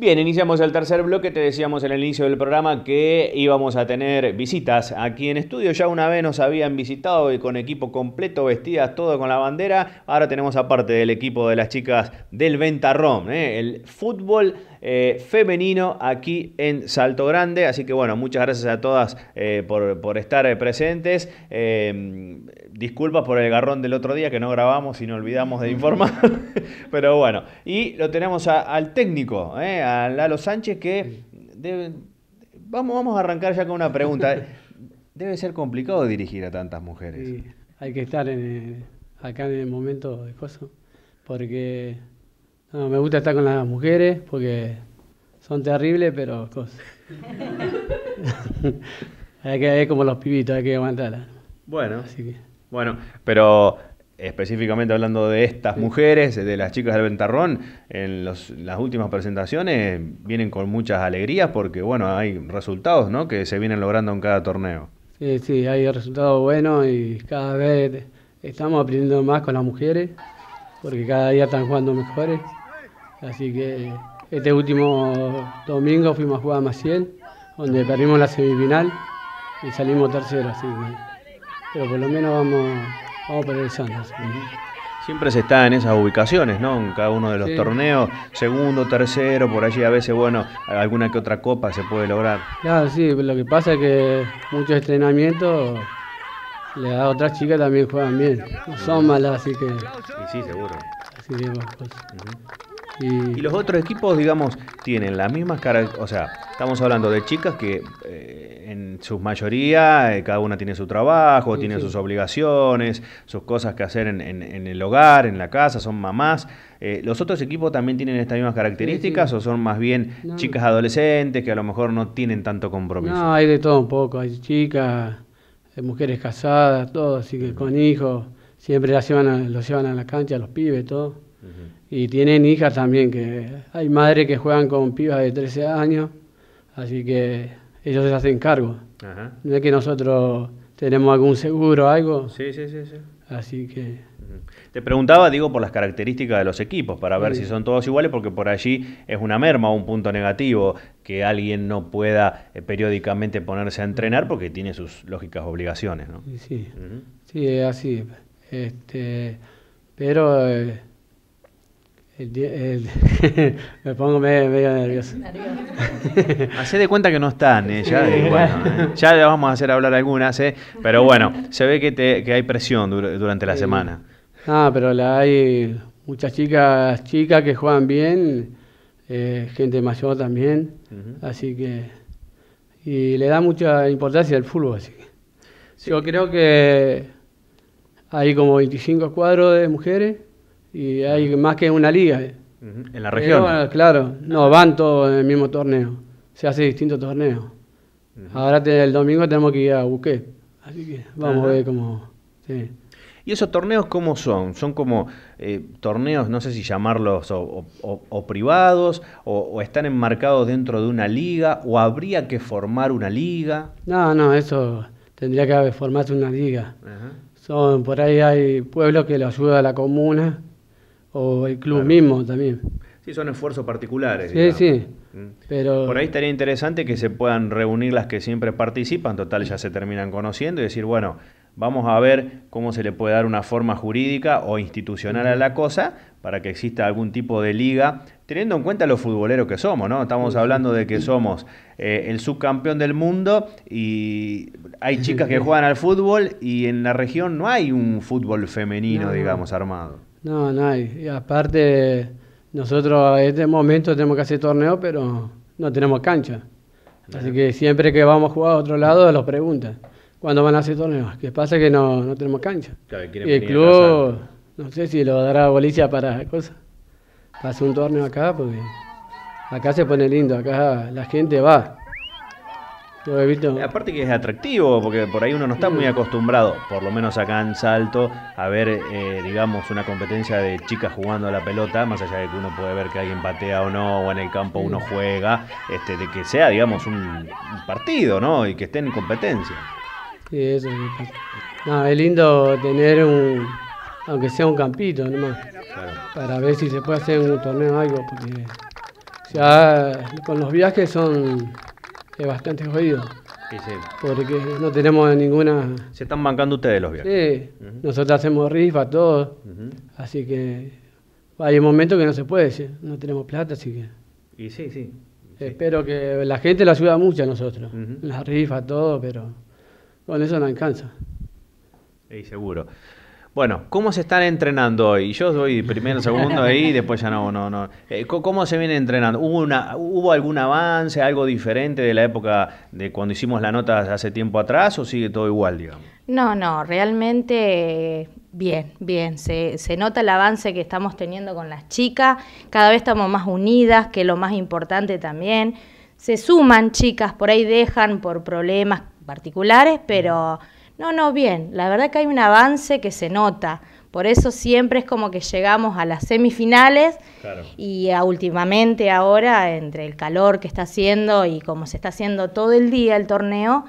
Bien, iniciamos el tercer bloque. Te decíamos en el inicio del programa que íbamos a tener visitas aquí en estudio. Ya una vez nos habían visitado y con equipo completo, vestidas todo con la bandera. Ahora tenemos aparte del equipo de las chicas del Ventarrón, ¿eh? el fútbol eh, femenino aquí en Salto Grande. Así que bueno, muchas gracias a todas eh, por, estar eh, presentes. Disculpas por el garrón del otro día que no grabamos y no olvidamos de informar. Pero bueno, y lo tenemos al técnico, a Lalo Sánchez, que vamos, vamos a arrancar ya con una pregunta. Debe ser complicado dirigir a tantas mujeres. Sí, hay que estar acá en el momento de cosas, porque no, me gusta estar con las mujeres porque son terribles, pero cosas. hay que como los pibitos, hay que aguantarlas. Bueno, bueno, pero específicamente hablando de estas mujeres, de las chicas del Ventarrón, en las últimas presentaciones vienen con muchas alegrías porque, bueno, hay resultados, ¿no? Que se vienen logrando en cada torneo. Sí, sí, hay resultados buenos y cada vez estamos aprendiendo más con las mujeres porque cada día están jugando mejores. Así que este último domingo fuimos a jugar a Maciel, donde perdimos la semifinal y salimos tercero, así pero por lo menos vamos, vamos progresando. Siempre se está en esas ubicaciones, ¿no? En cada uno de los torneos, segundo, tercero, por allí a veces, bueno, alguna que otra copa se puede lograr. Claro, sí, lo que pasa es que muchos entrenamientos le da a otras chicas también juegan bien. No son malas, así que. Sí, sí, seguro. Así que, pues. Y... los otros equipos, digamos, tienen las mismas características, o sea, estamos hablando de chicas que eh, en su mayoría eh, cada una tiene su trabajo, tiene sus obligaciones, sus cosas que hacer en, el hogar, en la casa, son mamás. Eh, ¿Los otros equipos también tienen estas mismas características o son más bien chicas adolescentes que a lo mejor no tienen tanto compromiso? No, hay de todo un poco, hay chicas, hay mujeres casadas, todo, así que con hijos, siempre las llevan los llevan a la cancha, los pibes, todo. Y tienen hijas también, que hay madres que juegan con pibas de 13 años, así que ellos se hacen cargo. No es que nosotros tenemos algún seguro o algo. Sí, sí, sí, sí. Así que... Te preguntaba, digo, por las características de los equipos, para ver si son todos iguales, porque por allí es una merma un punto negativo que alguien no pueda eh, periódicamente ponerse a entrenar porque tiene sus lógicas obligaciones, ¿no? Sí, sí, es así. Este, pero... Eh, me pongo medio, nervioso. Hacé de cuenta que no están, ¿eh? ya, bueno, ya le vamos a hacer hablar algunas, ¿eh? pero bueno, se ve que, te, que hay presión durante la semana. Ah, pero la, hay muchas chicas chicas que juegan bien, eh, gente mayor también, así que... Y le da mucha importancia al fútbol, así que... Yo creo que hay como 25 cuadros de mujeres y hay más que una liga. En la región. claro, no, van todos en el mismo torneo. Se hace distintos torneos. Ahora el domingo tenemos que ir a Buquet. Así que vamos a ver cómo. ¿Y esos torneos cómo son? ¿Son como eh, torneos, no sé si llamarlos o, privados, o, están enmarcados dentro de una liga, o habría que formar una liga? No, no, eso tendría que formarse una liga. Son, por ahí hay pueblos que lo ayuda a la comuna, o el club mismo también. Sí, son esfuerzos particulares. Sí, sí. Mm. Pero... Por ahí estaría interesante que se puedan reunir las que siempre participan, total ya se terminan conociendo y decir, bueno, vamos a ver cómo se le puede dar una forma jurídica o institucional a la cosa para que exista algún tipo de liga, teniendo en cuenta los futboleros que somos, ¿no? Estamos hablando de que somos eh, el subcampeón del mundo y hay chicas que juegan al fútbol y en la región no hay un fútbol femenino, digamos, armado. No, no hay. Y aparte, nosotros en este momento tenemos que hacer torneo, pero no tenemos cancha. Así que siempre que vamos a jugar a otro lado, los preguntan. ¿Cuándo van a hacer torneos? ¿Qué pasa que no, no tenemos cancha? y el club, no sé si lo dará Bolicia para cosas. Para hacer un torneo acá, porque acá se pone lindo, acá la gente va. Aparte que es atractivo, porque por ahí uno no está muy acostumbrado, por lo menos acá en Salto, a ver, eh, digamos, una competencia de chicas jugando a la pelota, más allá de que uno puede ver que alguien patea o no, o en el campo uno juega, este, de que sea, digamos, un, partido, ¿no? Y que esté en competencia. Sí, eso es No, es lindo tener un, aunque sea un campito nomás, para ver si se puede hacer un torneo o algo, porque Ya con los viajes son es bastante jodido. Sí, sí. Porque no tenemos ninguna. Se están bancando ustedes los viajes. Sí, nosotros hacemos rifa, todo. Así que hay momentos que no se puede, no tenemos plata, así que. Y sí, sí. Espero que la gente lo ayuda mucho a nosotros. La rifa, todo, pero con eso no alcanza. Y seguro. Bueno, ¿cómo se están entrenando hoy? Yo doy primero, segundo ahí y después ya no, no, no. Eh, ¿Cómo se viene entrenando? ¿Hubo, una, ¿Hubo algún avance, algo diferente de la época de cuando hicimos la nota hace tiempo atrás o sigue todo igual, digamos? No, no, realmente bien, bien. Se, se nota el avance que estamos teniendo con las chicas. Cada vez estamos más unidas, que es lo más importante también. Se suman chicas, por ahí dejan por problemas particulares, pero... No, no, bien. La verdad que hay un avance que se nota. Por eso siempre es como que llegamos a las semifinales y últimamente ahora, entre el calor que está haciendo y como se está haciendo todo el día el torneo,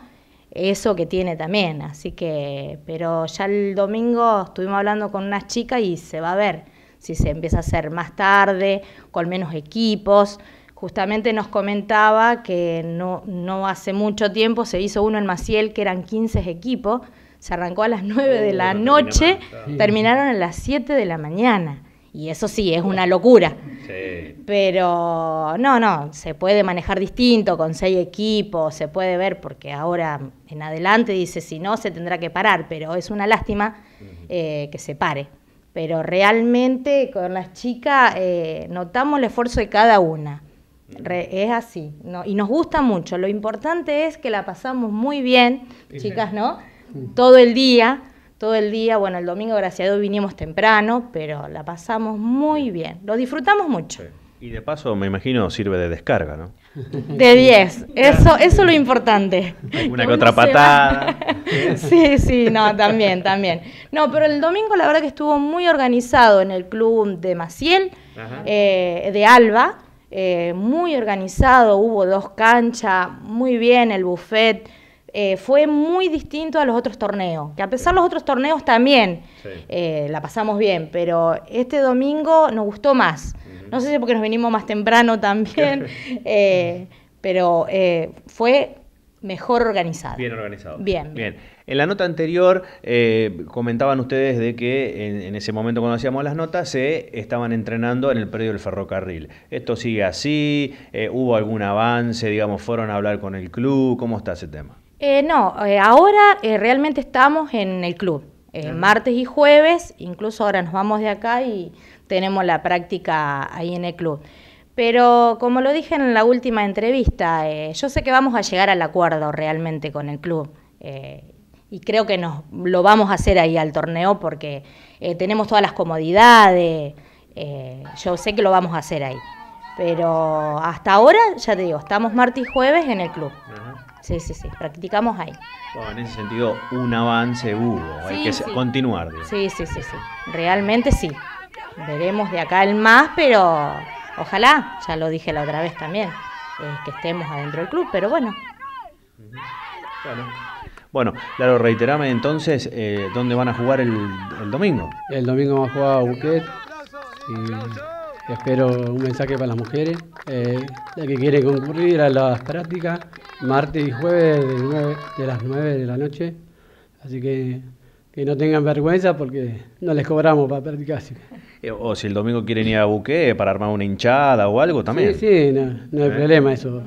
eso que tiene también. Así que, pero ya el domingo estuvimos hablando con unas chicas y se va a ver si se empieza a hacer más tarde, con menos equipos justamente nos comentaba que no, no hace mucho tiempo se hizo uno en Maciel que eran 15 equipos, se arrancó a las 9 de la noche, terminaron a las 7 de la mañana. Y eso sí, es una locura. Pero no, no, se puede manejar distinto con seis equipos, se puede ver porque ahora en adelante dice si no se tendrá que parar, pero es una lástima eh, que se pare. Pero realmente con las chicas eh, notamos el esfuerzo de cada una es así, ¿no? Y nos gusta mucho. Lo importante es que la pasamos muy bien, chicas, ¿no? Todo el día, todo el día. Bueno, el domingo, gracias a Dios, vinimos temprano, pero la pasamos muy bien. Lo disfrutamos mucho. Y de paso, me imagino, sirve de descarga, ¿no? De 10. Eso, eso es lo importante. Una contrapatada. sí, sí, no, también, también. No, pero el domingo la verdad que estuvo muy organizado en el club de Maciel, eh, de Alba. Eh, muy organizado, hubo dos canchas, muy bien el buffet. Eh, fue muy distinto a los otros torneos, que a pesar de los otros torneos también eh, la pasamos bien, pero este domingo nos gustó más. No sé si porque nos vinimos más temprano también, pero fue mejor organizado. Bien organizado. Bien. Bien. En la nota anterior eh, comentaban ustedes de que en, ese momento cuando hacíamos las notas se estaban entrenando en el predio del ferrocarril. ¿Esto sigue así? Eh, ¿Hubo algún avance? Digamos, ¿fueron a hablar con el club? ¿Cómo está ese tema? Eh, no, ahora realmente estamos en el club. Martes y jueves, incluso ahora nos vamos de acá y tenemos la práctica ahí en el club. Pero como lo dije en la última entrevista, yo sé que vamos a llegar al acuerdo realmente con el club y creo que nos lo vamos a hacer ahí al torneo porque eh, tenemos todas las comodidades, eh, yo sé que lo vamos a hacer ahí. Pero hasta ahora, ya te digo, estamos martes y jueves en el club. Sí, sí, sí, practicamos ahí. Bueno, en ese sentido, un avance hubo, hay que continuar. Sí, sí, sí, sí, realmente sí. Veremos de acá el más, pero ojalá, ya lo dije la otra vez también, que estemos adentro del club, pero bueno. Bueno. Bueno, claro, reiterame entonces, eh, ¿dónde van a jugar el, domingo? El domingo vamos a jugar a Buquet y espero un mensaje para las mujeres, eh, la que quiere concurrir a las prácticas, martes y jueves de, de las 9 de la noche, así que que no tengan vergüenza porque no les cobramos para practicar. Eh, o si el domingo quieren ir a Buque para armar una hinchada o algo también. Sí, sí, no, no hay problema eso.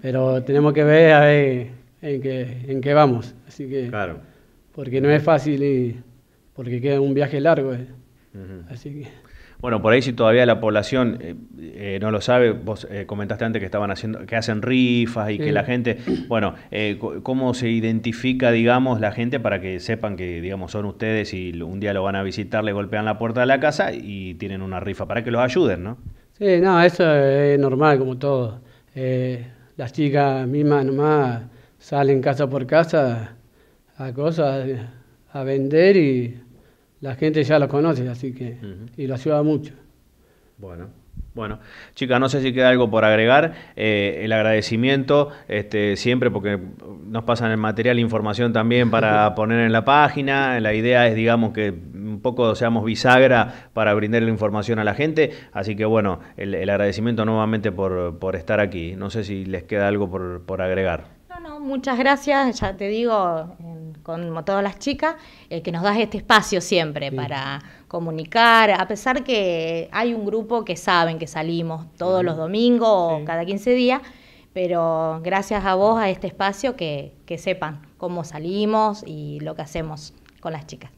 Pero tenemos que ver a ver en que, en que vamos. Así que, claro. porque no es fácil y porque queda un viaje largo. Eh. Así que. Bueno, por ahí si todavía la población eh, eh, no lo sabe, vos comentaste antes que estaban haciendo, que hacen rifas y que la gente, bueno, ¿cómo se identifica, digamos, la gente para que sepan que, digamos, son ustedes y un día lo van a visitar, le golpean la puerta de la casa y tienen una rifa para que los ayuden, ¿no? Sí, no, eso es normal, como todo. las chicas mismas nomás salen casa por casa a cosas, a vender y la gente ya lo conoce, así que, y lo ayuda mucho. Bueno. Bueno, chicas, no sé si queda algo por agregar. Eh, el agradecimiento, este, siempre porque nos pasan el material, información también para poner en la página. La idea es, digamos, que poco seamos bisagra para brindarle información a la gente. Así que bueno, el, agradecimiento nuevamente por, por, estar aquí. No sé si les queda algo por, por agregar. No, muchas gracias, ya te digo, con todas las chicas, eh, que nos das este espacio siempre para comunicar, a pesar que hay un grupo que saben que salimos todos los domingos o cada 15 días, pero gracias a vos, a este espacio, que, que sepan cómo salimos y lo que hacemos con las chicas.